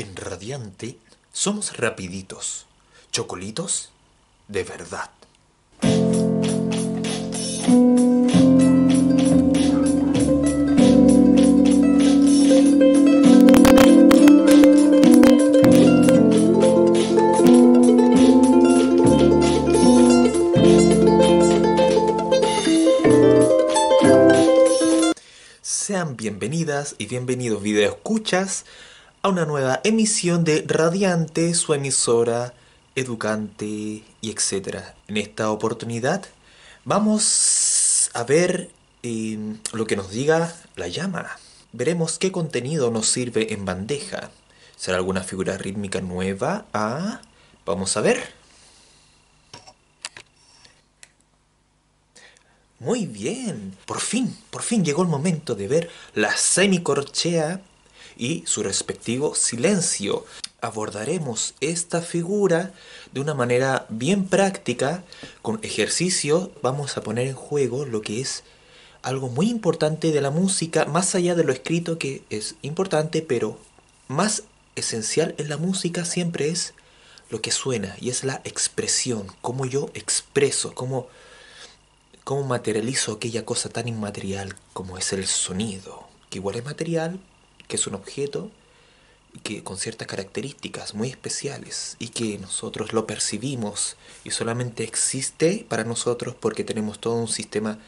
En Radiante somos rapiditos, chocolitos de verdad. Sean bienvenidas y bienvenidos video escuchas a una nueva emisión de Radiante, su emisora, educante y etcétera. En esta oportunidad vamos a ver eh, lo que nos diga la llama. Veremos qué contenido nos sirve en bandeja. ¿Será alguna figura rítmica nueva? Ah, vamos a ver. Muy bien, por fin, por fin llegó el momento de ver la semicorchea y su respectivo silencio. Abordaremos esta figura de una manera bien práctica, con ejercicio vamos a poner en juego lo que es algo muy importante de la música, más allá de lo escrito que es importante, pero más esencial en la música siempre es lo que suena y es la expresión, cómo yo expreso, cómo cómo materializo aquella cosa tan inmaterial como es el sonido, que igual es material, que es un objeto, que con ciertas características muy especiales y que nosotros lo percibimos y solamente existe para nosotros porque tenemos todo un sistema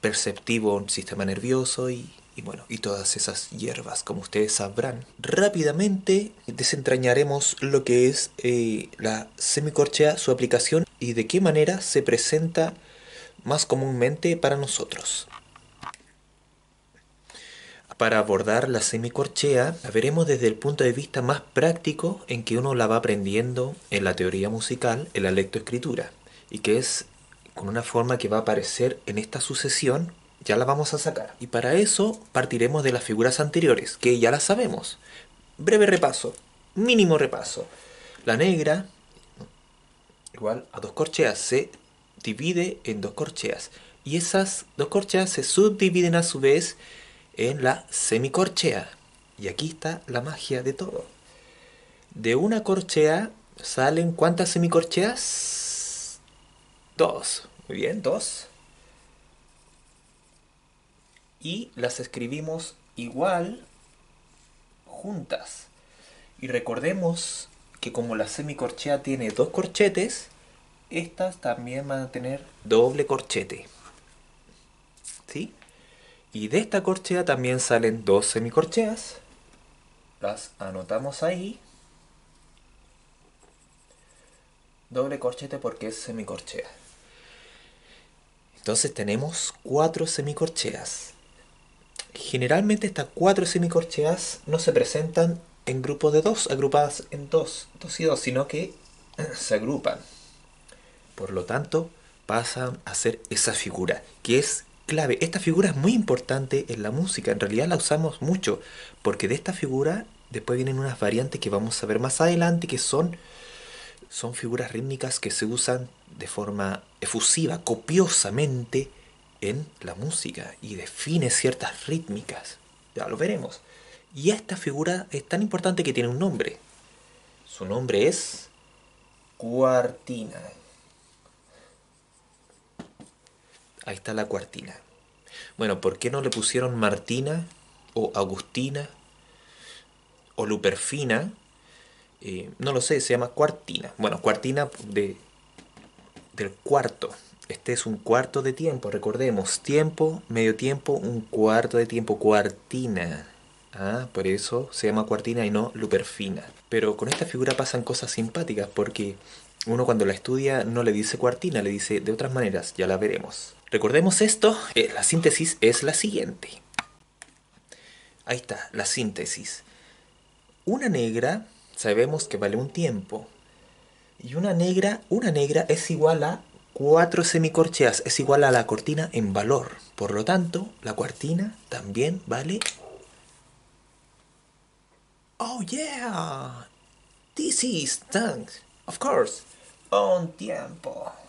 perceptivo, un sistema nervioso y, bueno, y todas esas hierbas, como ustedes sabrán. Rápidamente desentrañaremos lo que es eh, la semicorchea, su aplicación y de qué manera se presenta más comúnmente para nosotros. Para abordar la semicorchea, la veremos desde el punto de vista más práctico en que uno la va aprendiendo en la teoría musical, en la lectoescritura, y que es con una forma que va a aparecer en esta sucesión, ya la vamos a sacar. Y para eso partiremos de las figuras anteriores, que ya las sabemos. Breve repaso, mínimo repaso. La negra, igual a dos corcheas, se divide en dos corcheas y esas dos corcheas se subdividen a su vez en la semicorchea. Y aquí está la magia de todo. De una corchea salen cuántas semicorcheas? Dos. Muy bien, dos. Y las escribimos igual juntas. Y recordemos que como la semicorchea tiene dos corchetes, estas también van a tener doble corchete. ¿Sí? Y de esta corchea también salen dos semicorcheas. Las anotamos ahí. Doble corchete porque es semicorchea. Entonces tenemos cuatro semicorcheas. Generalmente estas cuatro semicorcheas no se presentan en grupos de dos, agrupadas en dos, dos y dos, sino que se agrupan. Por lo tanto, pasan a ser esa figura, que es clave. Esta figura es muy importante en la música, en realidad la usamos mucho, porque de esta figura después vienen unas variantes que vamos a ver más adelante, que son, son figuras rítmicas que se usan de forma efusiva, copiosamente en la música y define ciertas rítmicas. Ya lo veremos. Y esta figura es tan importante que tiene un nombre. Su nombre es cuartina. Ahí está la cuartina. Bueno, ¿por qué no le pusieron Martina o Agustina o Luperfina? Eh, no lo sé, se llama cuartina. Bueno, cuartina de, del cuarto. Este es un cuarto de tiempo, recordemos. Tiempo, medio tiempo, un cuarto de tiempo. Cuartina. Ah, por eso se llama cuartina y no luperfina. Pero con esta figura pasan cosas simpáticas porque uno cuando la estudia no le dice cuartina, le dice de otras maneras, ya la veremos. Recordemos esto, eh, la síntesis es la siguiente. Ahí está, la síntesis. Una negra, sabemos que vale un tiempo. Y una negra, una negra es igual a cuatro semicorcheas, es igual a la cortina en valor. Por lo tanto, la cuartina también vale... Oh yeah! This is thanks, of course, un tiempo.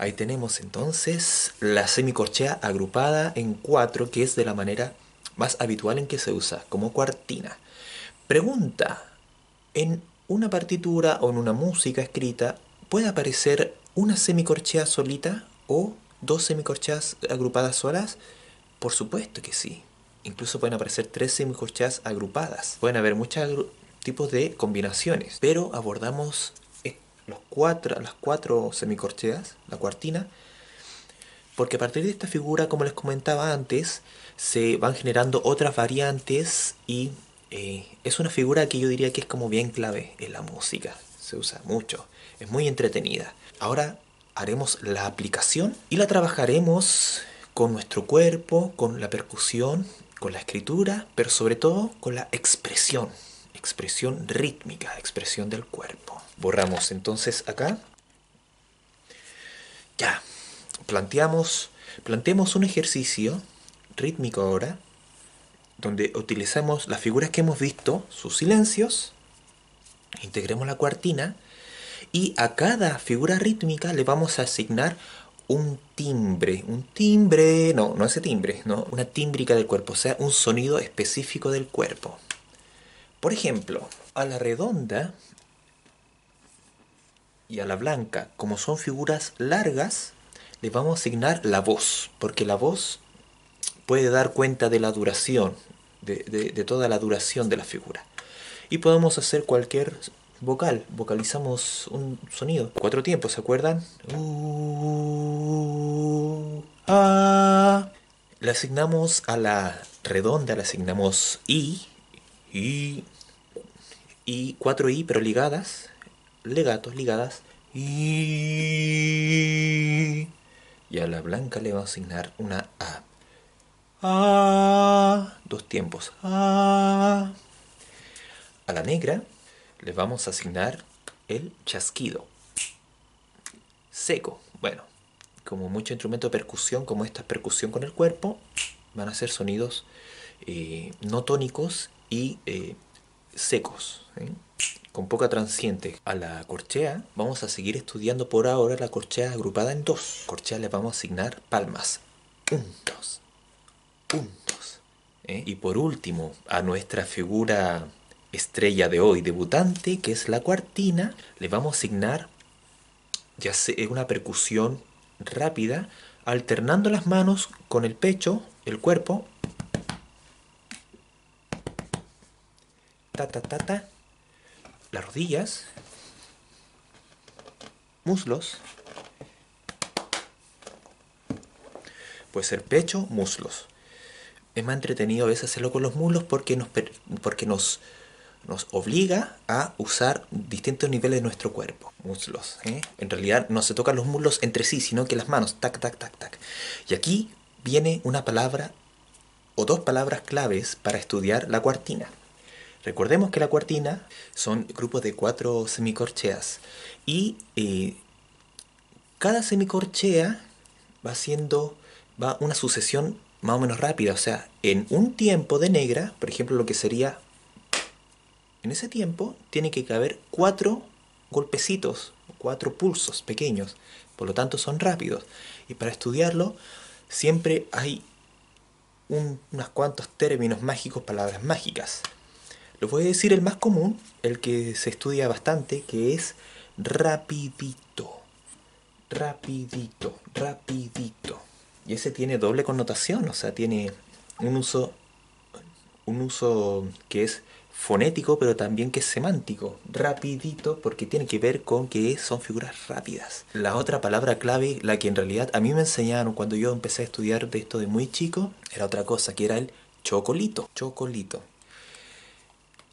Ahí tenemos entonces la semicorchea agrupada en cuatro, que es de la manera más habitual en que se usa, como cuartina. Pregunta, ¿en una partitura o en una música escrita puede aparecer una semicorchea solita o dos semicorcheas agrupadas solas? Por supuesto que sí. Incluso pueden aparecer tres semicorcheas agrupadas. Pueden haber muchos tipos de combinaciones, pero abordamos las cuatro semicorcheas, la cuartina, porque a partir de esta figura, como les comentaba antes, se van generando otras variantes y eh, es una figura que yo diría que es como bien clave en la música. Se usa mucho, es muy entretenida. Ahora haremos la aplicación y la trabajaremos con nuestro cuerpo, con la percusión, con la escritura, pero sobre todo con la expresión, expresión rítmica, expresión del cuerpo. Borramos entonces acá. Ya, planteamos, un ejercicio rítmico ahora, donde utilizamos las figuras que hemos visto, sus silencios, integremos la cuartina, y a cada figura rítmica le vamos a asignar un timbre, un timbre, no, no ese timbre, no, una tímbrica del cuerpo, o sea, un sonido específico del cuerpo. Por ejemplo, a la redonda y a la blanca, como son figuras largas, le vamos a asignar la voz, porque la voz puede dar cuenta de la duración, de, toda la duración de la figura. Y podemos hacer cualquier vocal, vocalizamos un sonido. Cuatro tiempos, ¿se acuerdan? Uh, ah. Le asignamos a la redonda, le asignamos I, I, y cuatro I, pero ligadas, legatos, ligadas. I, y a la blanca le vamos a asignar una A. A, dos tiempos. A. A la negra le vamos a asignar el chasquido. Seco. Bueno, como mucho instrumento de percusión, como esta percusión con el cuerpo, van a ser sonidos eh, no tónicos y eh, secos, con poca transiente. A la corchea vamos a seguir estudiando por ahora la corchea agrupada en dos. Corchea le vamos a asignar palmas. Puntos. Puntos. ¿eh? Y por último, a nuestra figura estrella de hoy debutante, que es la cuartina, le vamos a asignar ya sea una percusión rápida, alternando las manos con el pecho, el cuerpo. Ta ta ta ta. Las rodillas. Muslos. Puede ser pecho, muslos. Es más entretenido a veces hacerlo con los muslos porque nos, porque nos nos obliga a usar distintos niveles de nuestro cuerpo. Muslos. ¿eh? En realidad no se tocan los muslos entre sí, sino que las manos. Tac, tac, tac, tac. Y aquí viene una palabra o dos palabras claves para estudiar la cuartina. Recordemos que la cuartina son grupos de cuatro semicorcheas y eh, cada semicorchea va siendo va una sucesión más o menos rápida, o sea, en un tiempo de negra, por ejemplo, lo que sería en ese tiempo tiene que caber cuatro golpecitos, cuatro pulsos pequeños, por lo tanto son rápidos. Y para estudiarlo siempre hay unos cuantos términos mágicos, palabras mágicas. Lo voy a decir el más común, el que se estudia bastante, que es rapidito. Rapidito, rapidito. Y ese tiene doble connotación, o sea, tiene un uso, un uso que es fonético, pero también que es semántico, rapidito, porque tiene que ver con que son figuras rápidas. La otra palabra clave, la que en realidad a mí me enseñaron cuando yo empecé a estudiar de esto de muy chico, era otra cosa, que era el chocolito, chocolito.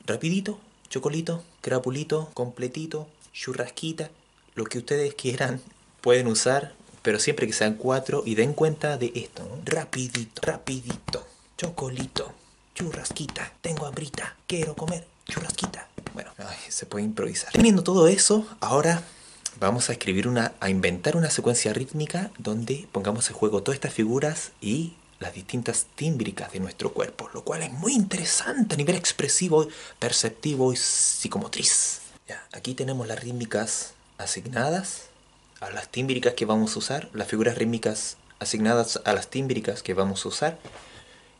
Rapidito, chocolito, crapulito, completito, churrasquita, lo que ustedes quieran pueden usar, pero siempre que sean cuatro y den cuenta de esto, rapidito, rapidito, chocolito churrasquita, tengo hambrita, quiero comer churrasquita. Bueno, se puede improvisar. Teniendo todo eso, ahora vamos a escribir una, a inventar una secuencia rítmica donde pongamos en juego todas estas figuras y las distintas tímbricas de nuestro cuerpo, lo cual es muy interesante a nivel expresivo, perceptivo y psicomotriz. Aquí tenemos las rítmicas asignadas a las tímbricas que vamos a usar, las figuras rítmicas asignadas a las tímbricas que vamos a usar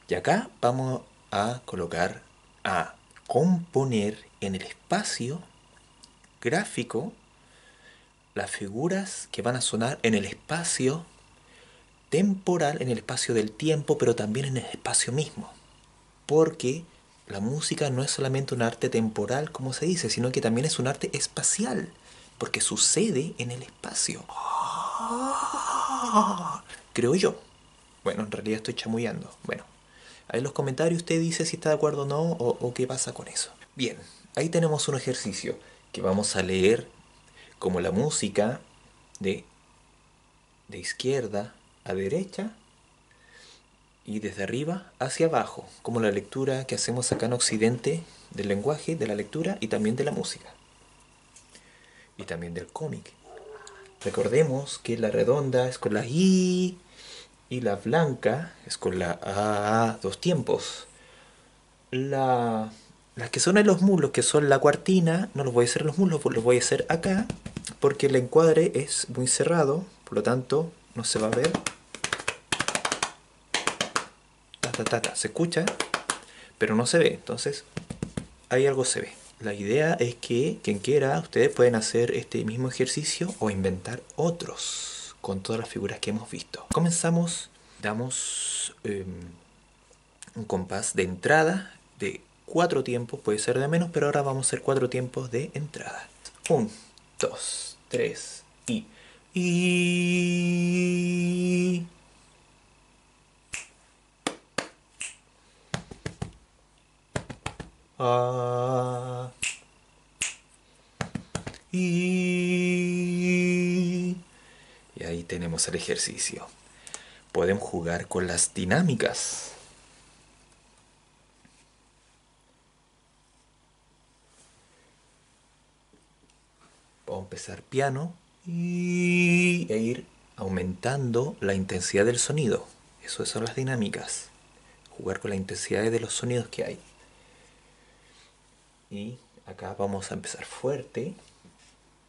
Y acá vamos a colocar, a componer en el espacio gráfico las figuras que van a sonar en el espacio temporal, en el espacio del tiempo, pero también en el espacio mismo. Porque la música no es solamente un arte temporal, como se dice, sino que también es un arte espacial, porque sucede en el espacio. Creo yo. Bueno, en realidad estoy chamullando. Bueno, ahí en los comentarios usted dice si está de acuerdo o no, o, o qué pasa con eso. Bien, ahí tenemos un ejercicio que vamos a leer como la música de, de izquierda a derecha y desde arriba hacia abajo, como la lectura que hacemos acá en Occidente del lenguaje, de la lectura y también de la música. Y también del cómic. Recordemos que la redonda es con la I y la blanca es con la A, dos tiempos. La, las que son en los muslos, que son la cuartina, no los voy a hacer en los muslos, los voy a hacer acá, porque el encuadre es muy cerrado, por lo tanto no se va a ver se escucha, pero no se ve. Entonces, ahí algo se ve. La idea es que quien quiera, ustedes pueden hacer este mismo ejercicio o inventar otros con todas las figuras que hemos visto. Comenzamos, damos em, un compás de entrada de cuatro tiempos, puede ser de menos, pero ahora vamos a hacer cuatro tiempos de entrada. Un, dos, tres y... y Ah. y... y ahí tenemos el ejercicio. Podemos jugar con las dinámicas. Vamos empezar piano y e ir aumentando la intensidad del sonido. Eso son las dinámicas. Jugar con la intensidad de los sonidos que hay y acá vamos a empezar fuerte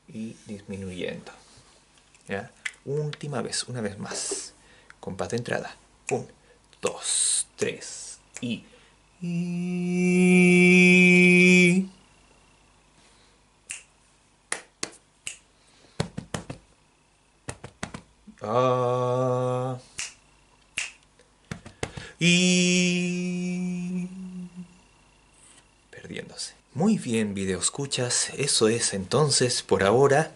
y disminuyendo. ¿Ya? última vez una vez más. Compás de entrada. 1 2 3 y, y. Ah, muy bien, video escuchas. Eso es entonces por ahora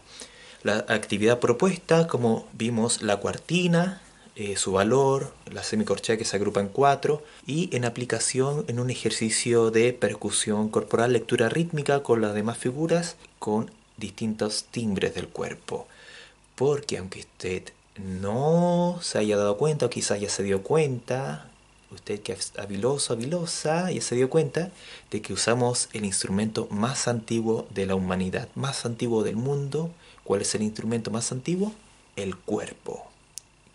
la actividad propuesta, como vimos la cuartina, eh, su valor, la semicorchea que se agrupa en cuatro y en aplicación en un ejercicio de percusión corporal, lectura rítmica con las demás figuras con distintos timbres del cuerpo. Porque aunque usted no se haya dado cuenta o quizás ya se dio cuenta, usted que es habiloso, habilosa, ya se dio cuenta de que usamos el instrumento más antiguo de la humanidad, más antiguo del mundo. ¿Cuál es el instrumento más antiguo? El cuerpo,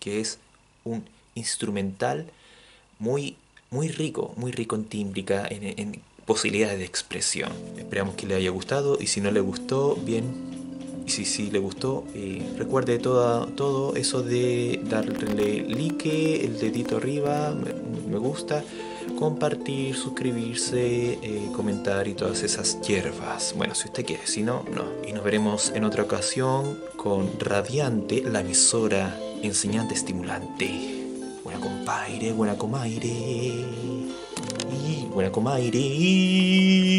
que es un instrumental muy, muy rico, muy rico en tímbrica, en, posibilidades de expresión. Esperamos que le haya gustado y si no le gustó, bien, y si, le gustó, eh, recuerde todo eso de darle like, el dedito arriba, me, gusta, compartir, suscribirse, eh, comentar y todas esas hierbas. Bueno, si usted quiere, si no, no. Y nos veremos en otra ocasión con Radiante, la emisora enseñante estimulante. Buena compaire, buena comaire. Y buena comaire.